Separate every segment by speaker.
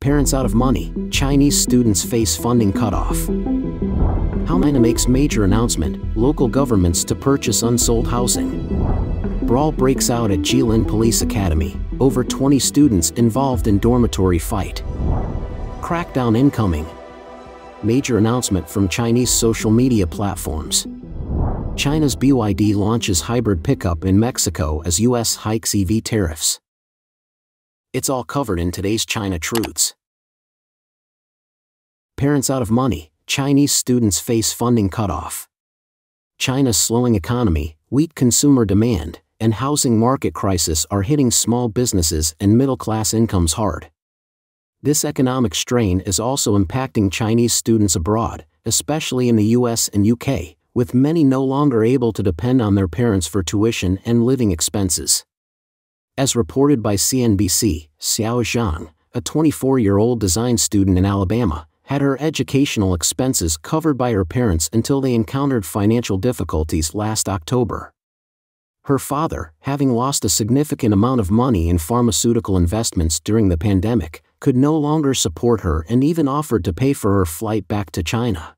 Speaker 1: Parents out of money, Chinese students face funding cutoff. How China makes major announcement, local governments to purchase unsold housing. Brawl breaks out at Jilin Police Academy, over 20 students involved in dormitory fight. Crackdown incoming. Major announcement from Chinese social media platforms. China's BYD launches hybrid pickup in Mexico as US hikes EV tariffs. It's all covered in today's China Truths. Parents out of money, Chinese students face funding cutoff. China's slowing economy, weak consumer demand, and housing market crisis are hitting small businesses and middle class incomes hard. This economic strain is also impacting Chinese students abroad, especially in the US and UK, with many no longer able to depend on their parents for tuition and living expenses. As reported by CNBC, Xiao Zhang, a 24 year old design student in Alabama, had her educational expenses covered by her parents until they encountered financial difficulties last October. Her father, having lost a significant amount of money in pharmaceutical investments during the pandemic, could no longer support her and even offered to pay for her flight back to China.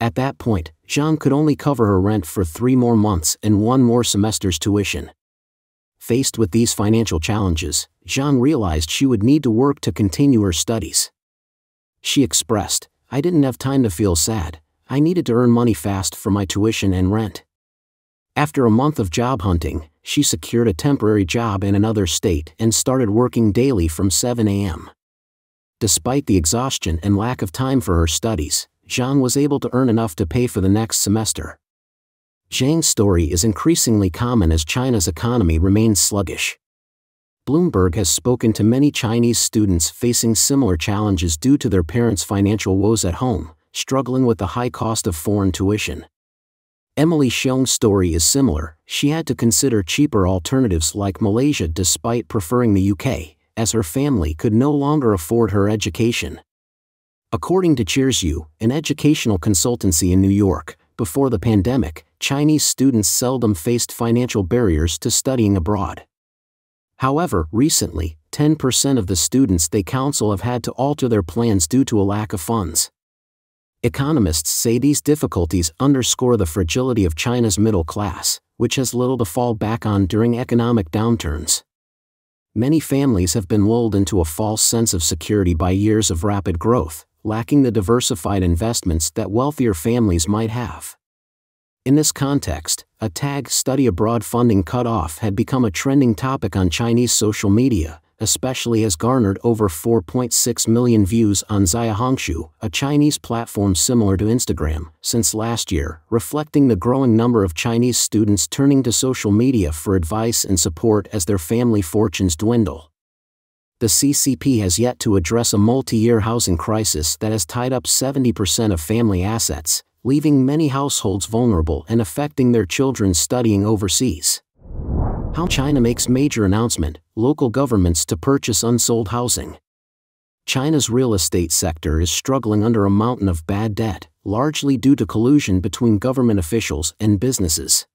Speaker 1: At that point, Zhang could only cover her rent for three more months and one more semester's tuition. Faced with these financial challenges, Zhang realized she would need to work to continue her studies. She expressed, I didn't have time to feel sad, I needed to earn money fast for my tuition and rent. After a month of job hunting, she secured a temporary job in another state and started working daily from 7 a.m. Despite the exhaustion and lack of time for her studies, Zhang was able to earn enough to pay for the next semester. Zhang's story is increasingly common as China's economy remains sluggish. Bloomberg has spoken to many Chinese students facing similar challenges due to their parents' financial woes at home, struggling with the high cost of foreign tuition. Emily Xiong's story is similar, she had to consider cheaper alternatives like Malaysia despite preferring the UK, as her family could no longer afford her education. According to CheersU, an educational consultancy in New York, before the pandemic, Chinese students seldom faced financial barriers to studying abroad. However, recently, 10% of the students they counsel have had to alter their plans due to a lack of funds. Economists say these difficulties underscore the fragility of China's middle class, which has little to fall back on during economic downturns. Many families have been lulled into a false sense of security by years of rapid growth, lacking the diversified investments that wealthier families might have. In this context, a tag study abroad funding cutoff had become a trending topic on Chinese social media, especially as garnered over 4.6 million views on Xiaohongshu, a Chinese platform similar to Instagram, since last year, reflecting the growing number of Chinese students turning to social media for advice and support as their family fortunes dwindle. The CCP has yet to address a multi year housing crisis that has tied up 70% of family assets, leaving many households vulnerable and affecting their children studying overseas. How China makes major announcement, local governments to purchase unsold housing. China's real estate sector is struggling under a mountain of bad debt, largely due to collusion between government officials and businesses.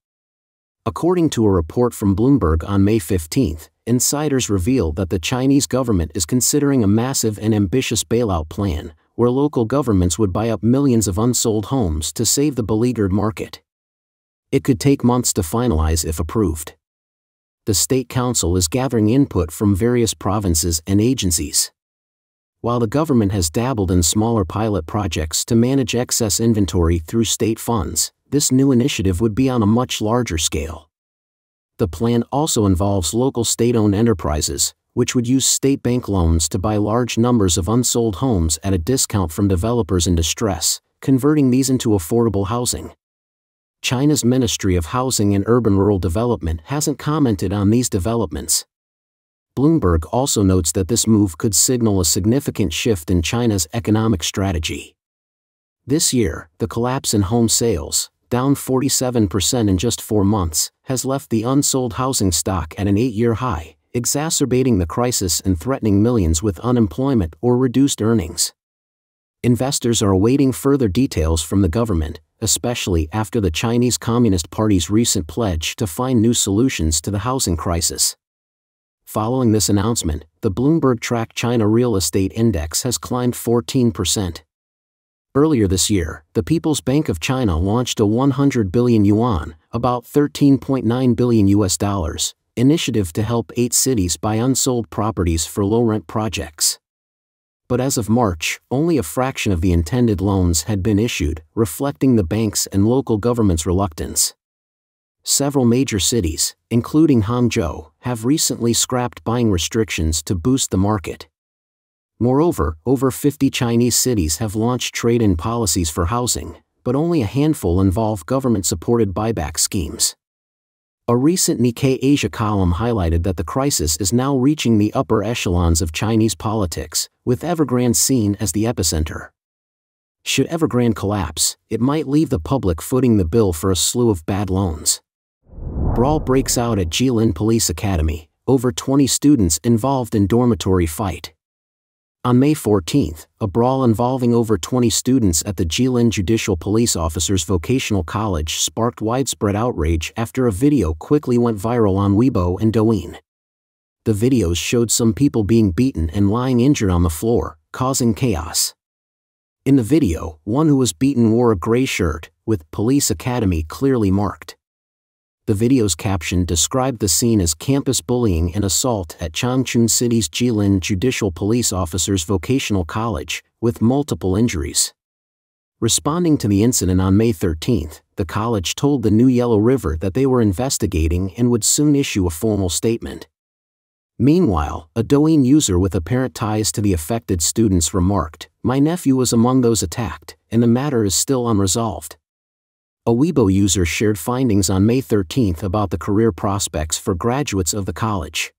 Speaker 1: According to a report from Bloomberg on May 15, insiders reveal that the Chinese government is considering a massive and ambitious bailout plan, where local governments would buy up millions of unsold homes to save the beleaguered market. It could take months to finalize if approved. The State Council is gathering input from various provinces and agencies. While the government has dabbled in smaller pilot projects to manage excess inventory through state funds, this new initiative would be on a much larger scale. The plan also involves local state owned enterprises, which would use state bank loans to buy large numbers of unsold homes at a discount from developers in distress, converting these into affordable housing. China's Ministry of Housing and Urban Rural Development hasn't commented on these developments. Bloomberg also notes that this move could signal a significant shift in China's economic strategy. This year, the collapse in home sales, down 47% in just four months, has left the unsold housing stock at an eight year high, exacerbating the crisis and threatening millions with unemployment or reduced earnings. Investors are awaiting further details from the government, especially after the Chinese Communist Party's recent pledge to find new solutions to the housing crisis. Following this announcement, the Bloomberg Track China Real Estate Index has climbed 14%. Earlier this year, the People's Bank of China launched a 100 billion yuan, about 13.9 billion US dollars, initiative to help eight cities buy unsold properties for low rent projects. But as of March, only a fraction of the intended loans had been issued, reflecting the bank's and local government's reluctance. Several major cities, including Hangzhou, have recently scrapped buying restrictions to boost the market. Moreover, over 50 Chinese cities have launched trade in policies for housing, but only a handful involve government supported buyback schemes. A recent Nikkei Asia column highlighted that the crisis is now reaching the upper echelons of Chinese politics, with Evergrande seen as the epicenter. Should Evergrande collapse, it might leave the public footing the bill for a slew of bad loans. Brawl breaks out at Jilin Police Academy, over 20 students involved in dormitory fight. On May 14, a brawl involving over 20 students at the Jilin Judicial Police Officers Vocational College sparked widespread outrage after a video quickly went viral on Weibo and Douyin. The videos showed some people being beaten and lying injured on the floor, causing chaos. In the video, one who was beaten wore a gray shirt, with Police Academy clearly marked the video's caption described the scene as campus bullying and assault at Changchun City's Jilin Judicial Police Officers Vocational College, with multiple injuries. Responding to the incident on May 13, the college told the New Yellow River that they were investigating and would soon issue a formal statement. Meanwhile, a Douyin user with apparent ties to the affected students remarked, My nephew was among those attacked, and the matter is still unresolved. A Weibo user shared findings on May 13 about the career prospects for graduates of the college.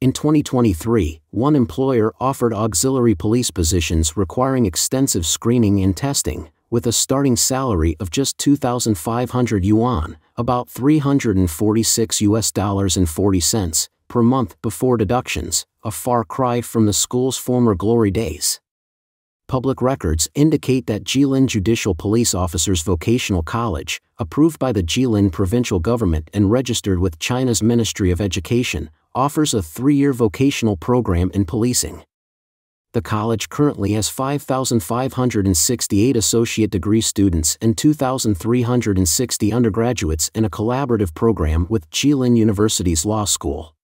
Speaker 1: In 2023, one employer offered auxiliary police positions requiring extensive screening and testing, with a starting salary of just 2,500 yuan, about 346 US dollars and 40 cents, per month before deductions, a far cry from the school's former glory days public records indicate that Jilin Judicial Police Officers Vocational College, approved by the Jilin provincial government and registered with China's Ministry of Education, offers a three year vocational program in policing. The college currently has 5,568 associate degree students and 2,360 undergraduates in a collaborative program with Jilin University's law school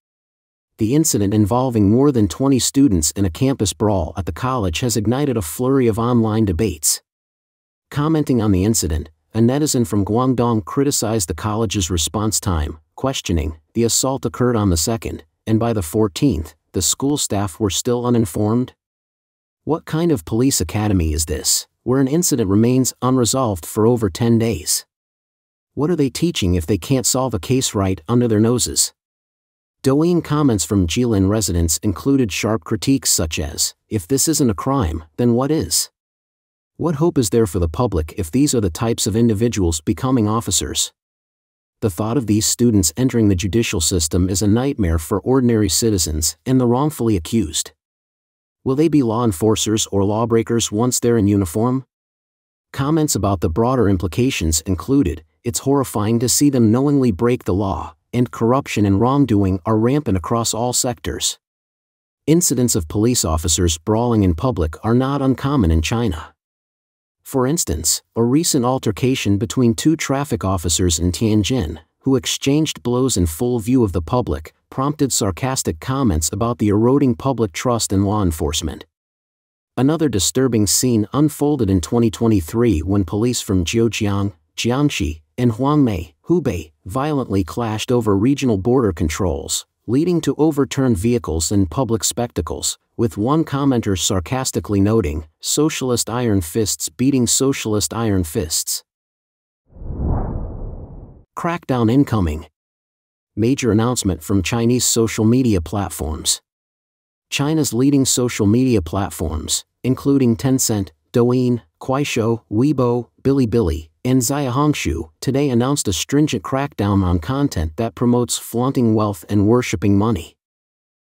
Speaker 1: the incident involving more than 20 students in a campus brawl at the college has ignited a flurry of online debates. Commenting on the incident, a netizen from Guangdong criticized the college's response time, questioning, the assault occurred on the 2nd, and by the 14th, the school staff were still uninformed? What kind of police academy is this, where an incident remains unresolved for over 10 days? What are they teaching if they can't solve a case right under their noses? Douyin comments from Jilin residents included sharp critiques such as, if this isn't a crime, then what is? What hope is there for the public if these are the types of individuals becoming officers? The thought of these students entering the judicial system is a nightmare for ordinary citizens and the wrongfully accused. Will they be law enforcers or lawbreakers once they're in uniform? Comments about the broader implications included, it's horrifying to see them knowingly break the law, and corruption and wrongdoing are rampant across all sectors. Incidents of police officers brawling in public are not uncommon in China. For instance, a recent altercation between two traffic officers in Tianjin, who exchanged blows in full view of the public, prompted sarcastic comments about the eroding public trust in law enforcement. Another disturbing scene unfolded in 2023 when police from Jiujiang, Jiangxi, and Huangmei, Hubei, violently clashed over regional border controls, leading to overturned vehicles and public spectacles, with one commenter sarcastically noting, Socialist iron fists beating Socialist iron fists. Crackdown incoming. Major announcement from Chinese social media platforms. China's leading social media platforms, including Tencent, Douyin, Kuaishou, Weibo, Bilibili, and Xiaohongshu today announced a stringent crackdown on content that promotes flaunting wealth and worshipping money.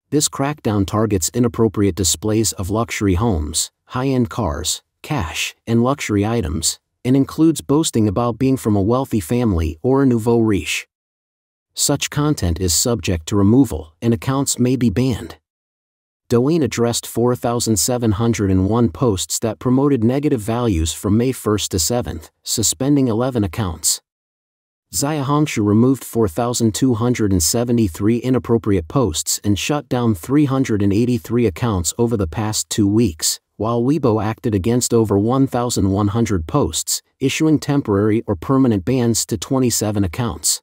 Speaker 1: This crackdown targets inappropriate displays of luxury homes, high end cars, cash, and luxury items, and includes boasting about being from a wealthy family or a nouveau riche. Such content is subject to removal and accounts may be banned. Douyin addressed 4,701 posts that promoted negative values from May 1 to 7, suspending 11 accounts. Xiaohongshu removed 4,273 inappropriate posts and shut down 383 accounts over the past two weeks, while Weibo acted against over 1,100 posts, issuing temporary or permanent bans to 27 accounts.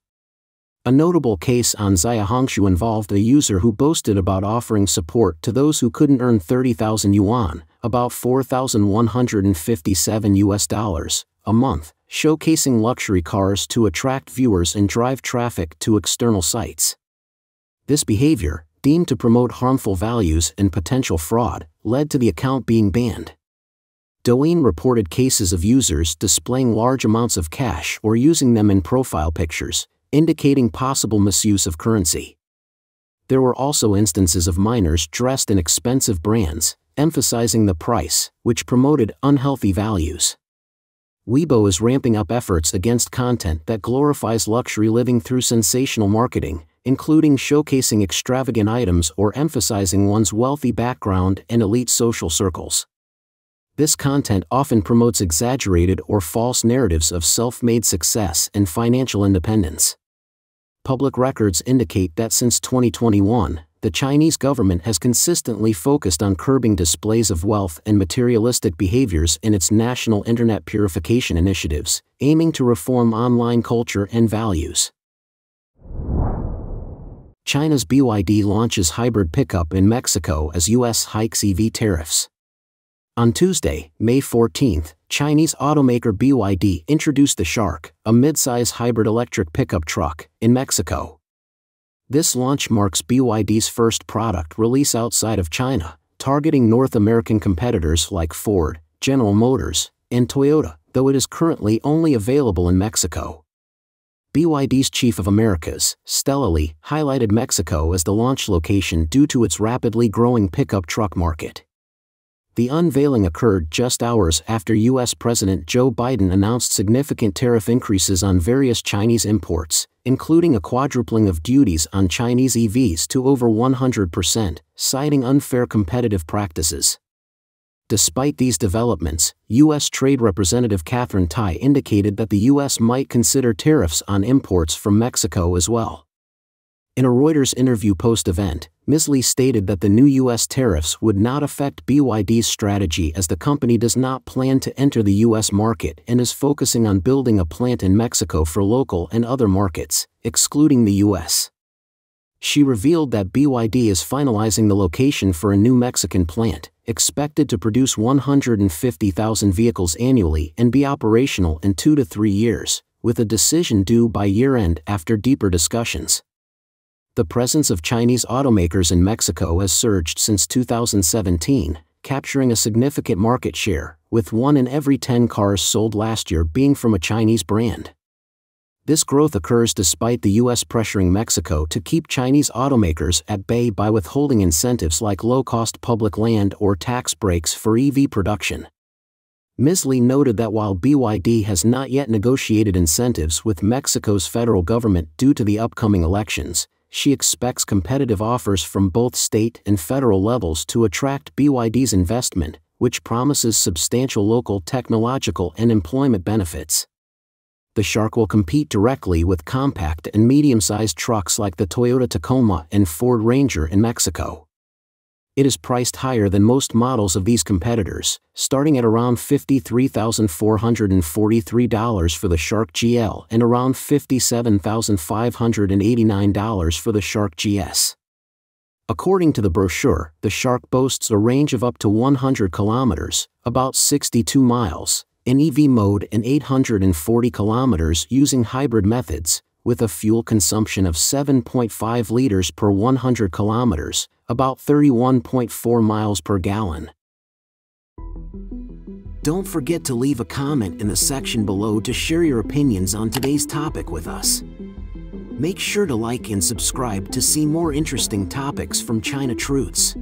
Speaker 1: A notable case on Xiaohongshu involved a user who boasted about offering support to those who couldn't earn 30,000 yuan, about 4,157 US dollars, a month, showcasing luxury cars to attract viewers and drive traffic to external sites. This behavior, deemed to promote harmful values and potential fraud, led to the account being banned. Douyin reported cases of users displaying large amounts of cash or using them in profile pictures, indicating possible misuse of currency. There were also instances of minors dressed in expensive brands, emphasizing the price, which promoted unhealthy values. Weibo is ramping up efforts against content that glorifies luxury living through sensational marketing, including showcasing extravagant items or emphasizing one's wealthy background and elite social circles. This content often promotes exaggerated or false narratives of self made success and financial independence. Public records indicate that since 2021, the Chinese government has consistently focused on curbing displays of wealth and materialistic behaviors in its national internet purification initiatives, aiming to reform online culture and values. China's BYD launches hybrid pickup in Mexico as U.S. hikes EV tariffs. On Tuesday, May 14, Chinese automaker BYD introduced the Shark, a midsize hybrid electric pickup truck, in Mexico. This launch marks BYD's first product release outside of China, targeting North American competitors like Ford, General Motors, and Toyota, though it is currently only available in Mexico. BYD's chief of Americas, Stella Li, highlighted Mexico as the launch location due to its rapidly growing pickup truck market. The unveiling occurred just hours after U.S. President Joe Biden announced significant tariff increases on various Chinese imports, including a quadrupling of duties on Chinese EVs to over 100%, citing unfair competitive practices. Despite these developments, U.S. Trade Representative Katherine Tai indicated that the U.S. might consider tariffs on imports from Mexico as well. In a Reuters interview post event, Ms. Li stated that the new U.S. tariffs would not affect BYD's strategy as the company does not plan to enter the U.S. market and is focusing on building a plant in Mexico for local and other markets, excluding the U.S. She revealed that BYD is finalizing the location for a new Mexican plant, expected to produce 150,000 vehicles annually and be operational in two to three years, with a decision due by year end after deeper discussions the presence of Chinese automakers in Mexico has surged since 2017, capturing a significant market share, with one in every 10 cars sold last year being from a Chinese brand. This growth occurs despite the U.S. pressuring Mexico to keep Chinese automakers at bay by withholding incentives like low cost public land or tax breaks for EV production. Ms. Li noted that while BYD has not yet negotiated incentives with Mexico's federal government due to the upcoming elections, she expects competitive offers from both state and federal levels to attract BYD's investment, which promises substantial local technological and employment benefits. The Shark will compete directly with compact and medium sized trucks like the Toyota Tacoma and Ford Ranger in Mexico it is priced higher than most models of these competitors, starting at around $53,443 for the Shark GL and around $57,589 for the Shark GS. According to the brochure, the Shark boasts a range of up to 100 kilometers, about 62 miles, in EV mode and 840 kilometers using hybrid methods, with a fuel consumption of 7.5 liters per 100 kilometers, about 31.4 miles per gallon. Don't forget to leave a comment in the section below to share your opinions on today's topic with us. Make sure to like and subscribe to see more interesting topics from China Truths.